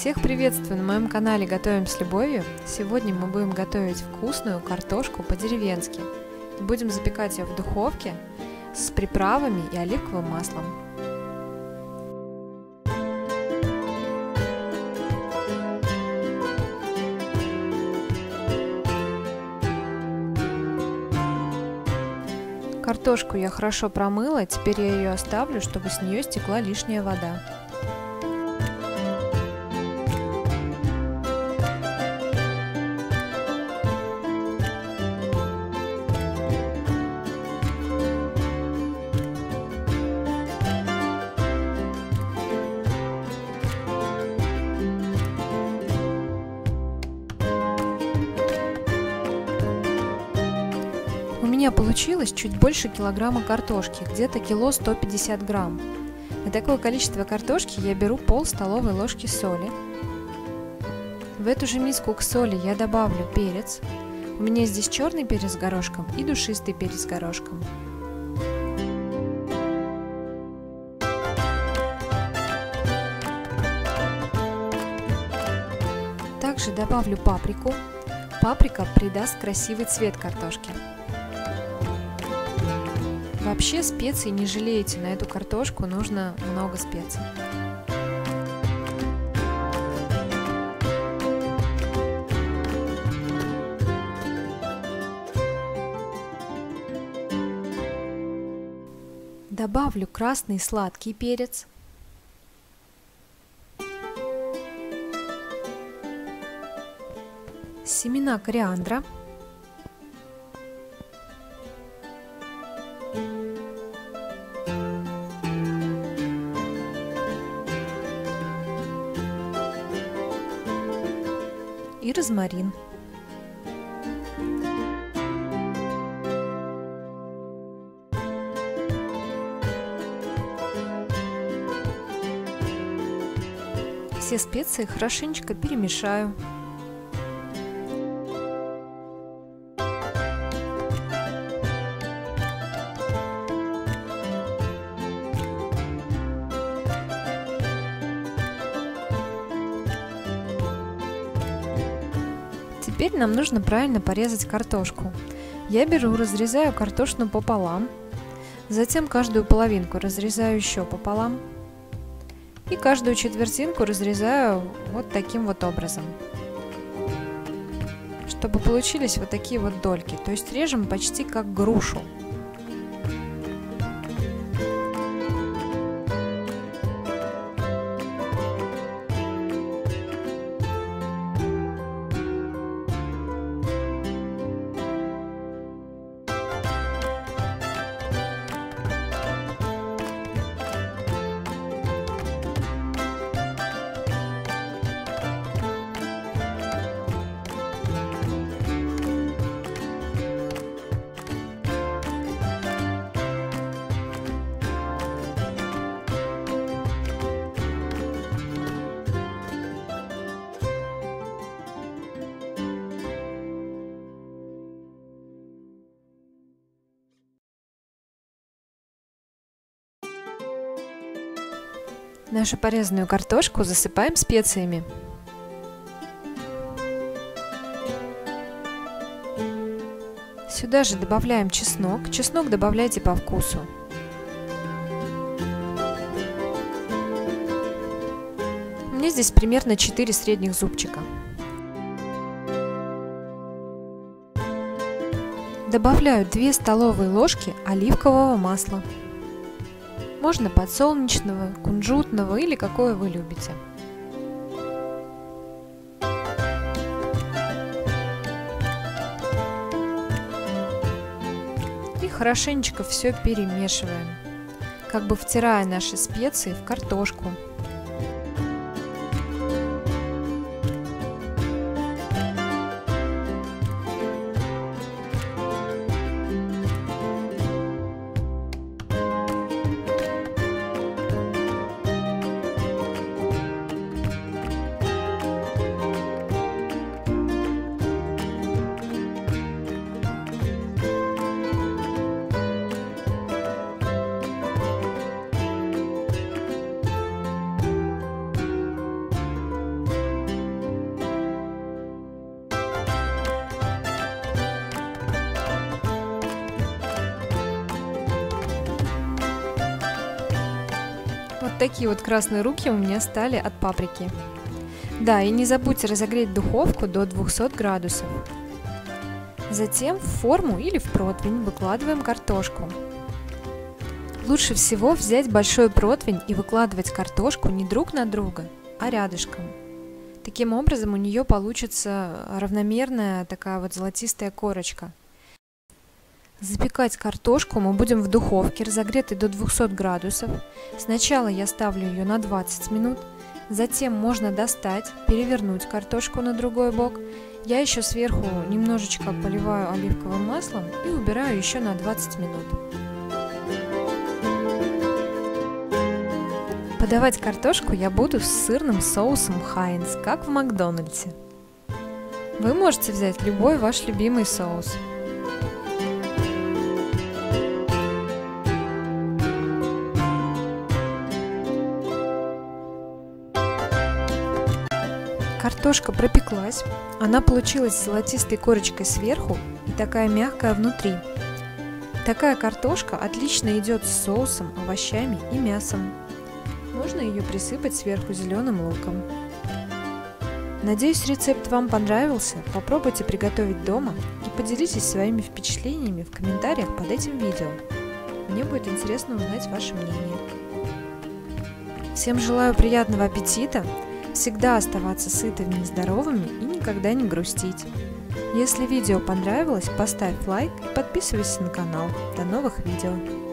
Всех приветствую на моем канале Готовим с любовью. Сегодня мы будем готовить вкусную картошку по-деревенски. Будем запекать ее в духовке с приправами и оливковым маслом. Картошку я хорошо промыла, теперь я ее оставлю, чтобы с нее стекла лишняя вода. Меня получилось чуть больше килограмма картошки, где-то кило 150 грамм. На такое количество картошки я беру пол столовой ложки соли. В эту же миску к соли я добавлю перец. У меня здесь черный перец горошком и душистый перец горошком. Также добавлю паприку. Паприка придаст красивый цвет картошки. Вообще специй не жалейте, на эту картошку нужно много специй. Добавлю красный сладкий перец. Семена кориандра. Розмарин. Все специи хорошенечко перемешаю. Теперь нам нужно правильно порезать картошку. Я беру, разрезаю картошину пополам, затем каждую половинку разрезаю еще пополам и каждую четвертинку разрезаю вот таким вот образом, чтобы получились вот такие вот дольки, то есть режем почти как грушу. Нашу порезанную картошку засыпаем специями. Сюда же добавляем чеснок. Чеснок добавляйте по вкусу. Меня здесь примерно 4 средних зубчика. Добавляю 2 столовые ложки оливкового масла. Можно подсолнечного, кунжутного или какое вы любите. И хорошенечко все перемешиваем, как бы втирая наши специи в картошку. Такие вот красные руки у меня стали от паприки. Да, и не забудьте разогреть духовку до 200 градусов. Затем в форму или в противень выкладываем картошку. Лучше всего взять большой противень и выкладывать картошку не друг на друга, а рядышком. Таким образом у нее получится равномерная такая вот золотистая корочка. Запекать картошку мы будем в духовке, разогретой до 200 градусов. Сначала я ставлю ее на 20 минут, затем можно достать, перевернуть картошку на другой бок. Я еще сверху немножечко поливаю оливковым маслом и убираю еще на 20 минут. Подавать картошку я буду с сырным соусом Хайнс, как в Макдональдсе. Вы можете взять любой ваш любимый соус – Картошка пропеклась, она получилась золотистой корочкой сверху и такая мягкая внутри. Такая картошка отлично идет с соусом, овощами и мясом. Можно ее присыпать сверху зеленым луком. Надеюсь, рецепт вам понравился. Попробуйте приготовить дома и поделитесь своими впечатлениями в комментариях под этим видео. Мне будет интересно узнать ваше мнение. Всем желаю приятного аппетита! Всегда оставаться сытыми и здоровыми и никогда не грустить. Если видео понравилось, поставь лайк и подписывайся на канал. До новых видео!